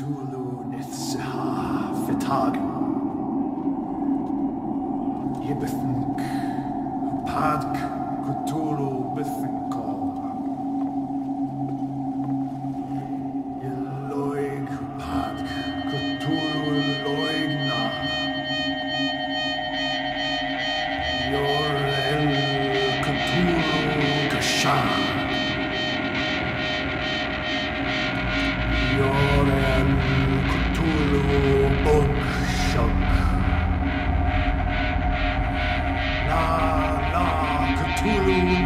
Cthulhu Nithsiha Fitagen. Yibithunk Pad Cthulhu